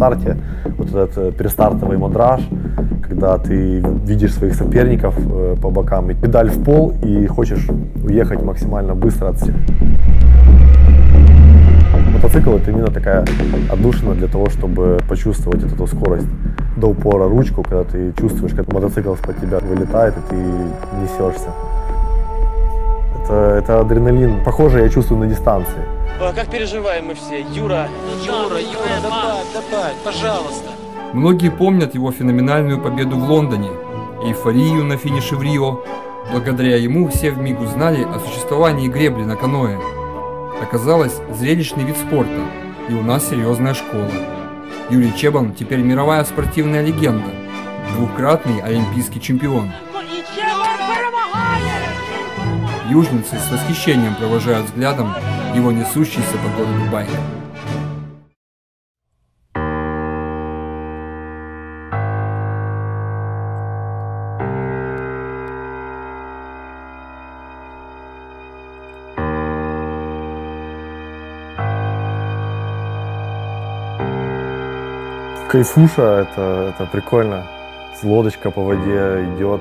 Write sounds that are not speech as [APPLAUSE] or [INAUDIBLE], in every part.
старте, вот этот э, перестартовый мандраж, когда ты видишь своих соперников э, по бокам, и педаль в пол, и хочешь уехать максимально быстро от всех. Мотоцикл это именно такая отдушина для того, чтобы почувствовать эту скорость до упора ручку, когда ты чувствуешь, как мотоцикл под тебя вылетает, и ты несешься. Это, это адреналин. Похоже, я чувствую на дистанции. Как переживаем мы все. Юра, Юра, Юра, добавь, добавь, пожалуйста. Многие помнят его феноменальную победу в Лондоне, эйфорию на финише в Рио. Благодаря ему все в вмиг узнали о существовании гребли на каноэ. Оказалось, зрелищный вид спорта, и у нас серьезная школа. Юрий Чебан теперь мировая спортивная легенда, двукратный олимпийский чемпион. Южницы с восхищением провожают взглядом его несущийся по городу байк. Кайфуша, это, это прикольно. Лодочка по воде идет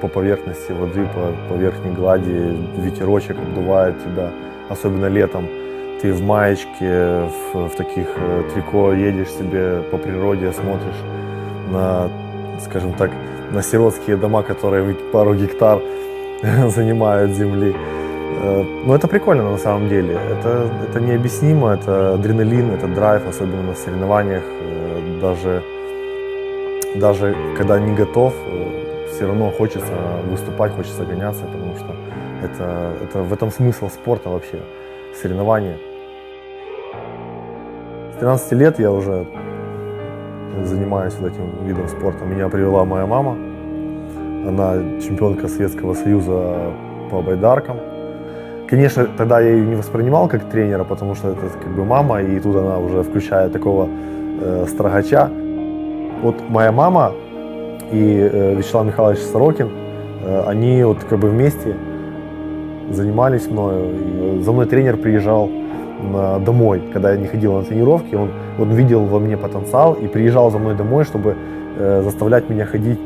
по поверхности воды, по, по верхней глади, ветерочек обдувает тебя, особенно летом. Ты в маечке, в, в таких э, трико едешь себе по природе, смотришь на, скажем так, на сиротские дома, которые пару гектар [LAUGHS] занимают земли. Э, но это прикольно на самом деле. Это, это необъяснимо, это адреналин, это драйв, особенно на соревнованиях. Э, даже, даже когда не готов, э, все равно хочется выступать, хочется гоняться, потому что это, это в этом смысл спорта вообще, соревнования. С 13 лет я уже занимаюсь вот этим видом спорта. Меня привела моя мама. Она чемпионка Советского Союза по байдаркам. Конечно, тогда я ее не воспринимал как тренера, потому что это как бы мама, и тут она уже включает такого э, строгача. Вот моя мама и э, Вячеслав Михайлович Сорокин, э, они вот как бы вместе занимались мною. За мной тренер приезжал на, домой, когда я не ходил на тренировки, он, он видел во мне потенциал и приезжал за мной домой, чтобы э, заставлять меня ходить,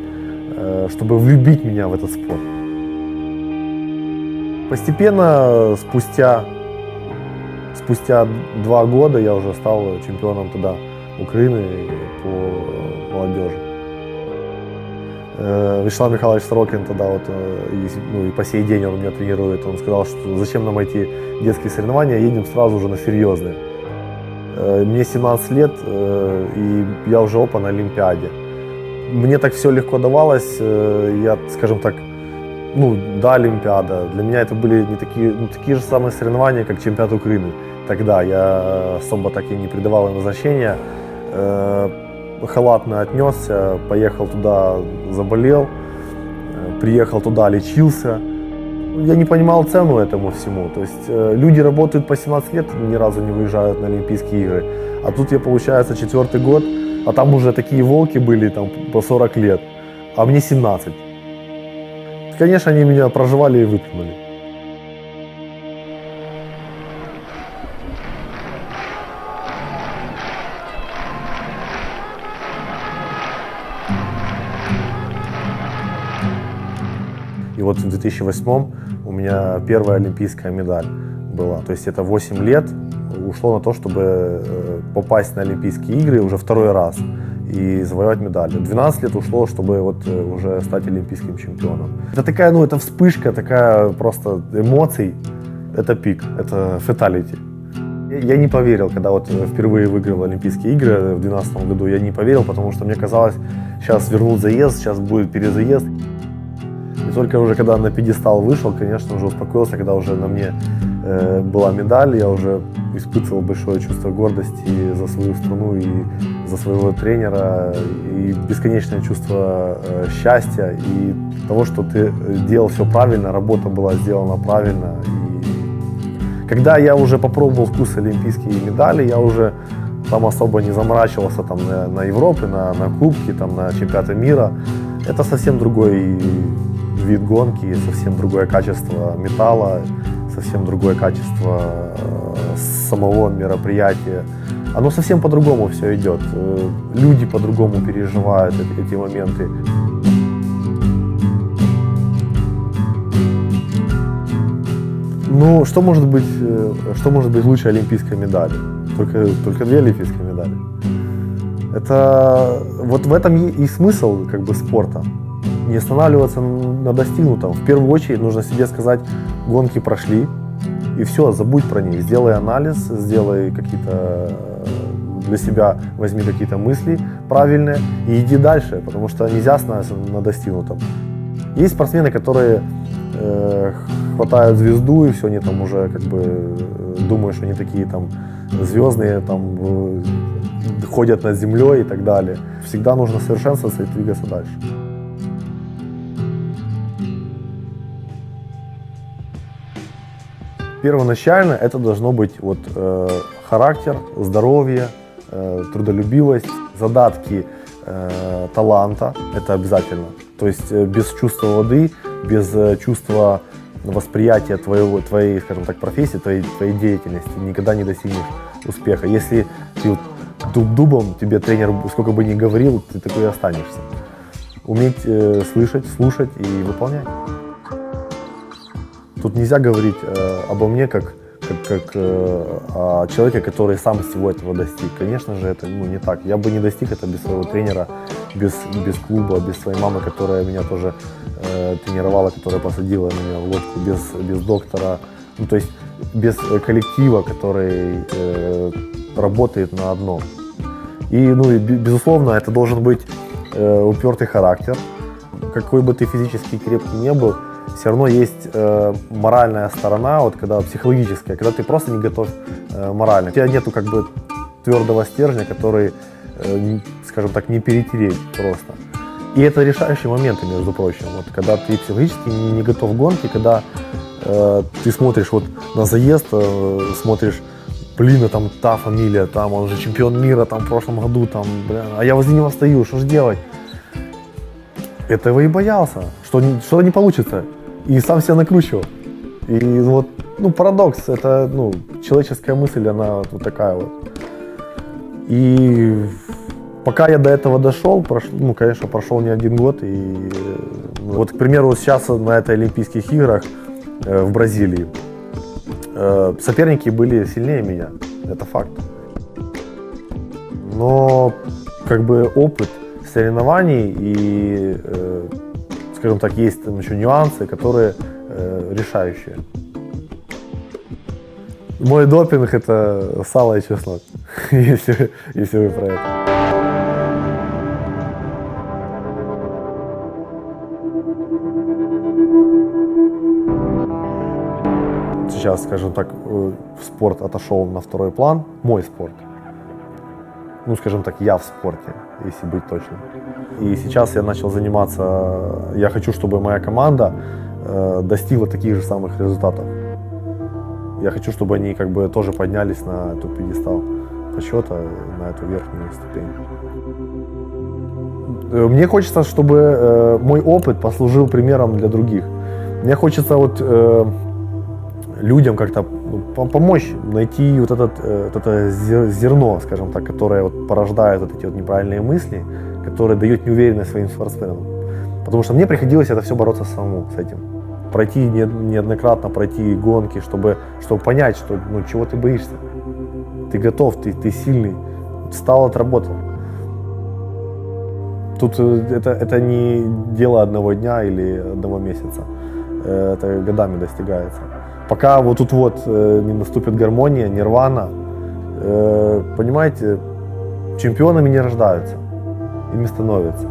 э, чтобы влюбить меня в этот спорт. Постепенно, спустя, спустя два года я уже стал чемпионом тогда Украины по молодежи. Э, Вячеслав Михайлович Сорокин тогда вот, и, ну, и по сей день он меня тренирует, он сказал, что зачем нам эти детские соревнования, едем сразу же на серьезные. Э, мне 17 лет, э, и я уже опа на Олимпиаде. Мне так все легко давалось, я, скажем так, ну, да, Олимпиада. Для меня это были не такие, ну, такие же самые соревнования, как чемпионат Украины. Тогда я особо так и не придавал им значения. Халатно отнесся, поехал туда, заболел, э, приехал туда, лечился. Я не понимал цену этому всему. То есть э, люди работают по 17 лет, ни разу не выезжают на Олимпийские игры. А тут я, получается, четвертый год, а там уже такие волки были там по 40 лет, а мне 17. Конечно, они меня проживали и выплюнули. Вот в 2008 у меня первая олимпийская медаль была. То есть это 8 лет ушло на то, чтобы э, попасть на Олимпийские игры уже второй раз и завоевать медаль. 12 лет ушло, чтобы вот э, уже стать олимпийским чемпионом. Это такая, ну, это вспышка, такая просто эмоций. Это пик, это фаталити. Я не поверил, когда вот впервые выиграл Олимпийские игры в 2012 году, я не поверил, потому что мне казалось, сейчас вернут заезд, сейчас будет перезаезд. Только уже когда на пьедестал вышел, конечно, уже успокоился, когда уже на мне э, была медаль, я уже испытывал большое чувство гордости за свою страну и за своего тренера, и бесконечное чувство э, счастья и того, что ты делал все правильно, работа была сделана правильно. И когда я уже попробовал вкус олимпийские медали, я уже там особо не заморачивался там, на, на Европы, на, на Кубки, там, на чемпионаты мира. Это совсем другой вид гонки, совсем другое качество металла, совсем другое качество э, самого мероприятия. оно совсем по-другому все идет. Э, люди по-другому переживают эти моменты. Ну, что может быть, э, что может быть лучше олимпийской медали? Только, только две олимпийские медали. Это вот в этом и смысл как бы спорта. Не останавливаться на достигнутом. В первую очередь нужно себе сказать, гонки прошли, и все, забудь про них. Сделай анализ, сделай какие-то э, для себя, возьми какие-то мысли правильные и иди дальше, потому что нельзя останавливаться на достигнутом. Есть спортсмены, которые э, хватают звезду, и все, они там уже как бы э, думают, что они такие там звездные, там э, ходят над землей и так далее. Всегда нужно совершенствоваться и двигаться дальше. Первоначально это должно быть вот, э, характер, здоровье, э, трудолюбивость, задатки э, таланта, это обязательно. То есть э, без чувства воды, без э, чувства восприятия твоего, твоей, скажем так, профессии, твоей, твоей деятельности, никогда не достигнешь успеха. Если ты вот дуб дубом, тебе тренер сколько бы ни говорил, ты такой и останешься. Уметь э, слышать, слушать и выполнять. Тут нельзя говорить э, обо мне как, как, как э, о человеке, который сам всего этого достиг. Конечно же, это ну, не так. Я бы не достиг это без своего тренера, без, без клуба, без своей мамы, которая меня тоже э, тренировала, которая посадила меня в лодку, без, без доктора. Ну, то есть без коллектива, который э, работает на одном. И, ну, и, безусловно, это должен быть э, упертый характер. Какой бы ты физически крепкий не был, все равно есть э, моральная сторона, вот когда психологическая, когда ты просто не готов э, морально. У тебя нету как бы твердого стержня, который, э, скажем так, не перетереть просто. И это решающие моменты, между прочим. Вот когда ты психологически не, не готов к гонке, когда э, ты смотришь вот на заезд, э, смотришь, блин, а там та фамилия, там он же чемпион мира там в прошлом году, там, блин, а я возле него стою, что же делать? Этого и боялся, что что не получится. И сам себя накручивал. И вот, ну, парадокс, это, ну, человеческая мысль, она вот такая вот. И пока я до этого дошел, прош, ну, конечно, прошел не один год. И ну, вот, к примеру, сейчас на этой Олимпийских играх э, в Бразилии э, соперники были сильнее меня. Это факт. Но как бы опыт соревнований и э, скажем так, есть там еще нюансы, которые э, решающие. Мой допинг это сало и чеснок, [LAUGHS] если, если вы про это. Сейчас, скажем так, э, спорт отошел на второй план, мой спорт. Ну, скажем так, я в спорте если быть точным. И сейчас я начал заниматься, я хочу, чтобы моя команда э, достигла таких же самых результатов. Я хочу, чтобы они как бы тоже поднялись на эту пьедестал почета, на эту верхнюю ступень. Э, мне хочется, чтобы э, мой опыт послужил примером для других. Мне хочется вот э, людям как-то помочь найти вот, этот, э, вот это зерно, скажем так, которое вот порождает вот эти вот неправильные мысли, которые дают неуверенность своим спортсменам. Потому что мне приходилось это все бороться самому с этим. Пройти неоднократно, пройти гонки, чтобы, чтобы понять, что ну, чего ты боишься. Ты готов, ты, ты сильный, встал, отработал. Тут э, это, это не дело одного дня или одного месяца. Э, это годами достигается. Пока вот тут вот э, не наступит гармония, нирвана, э, понимаете, чемпионами не рождаются, ими становятся.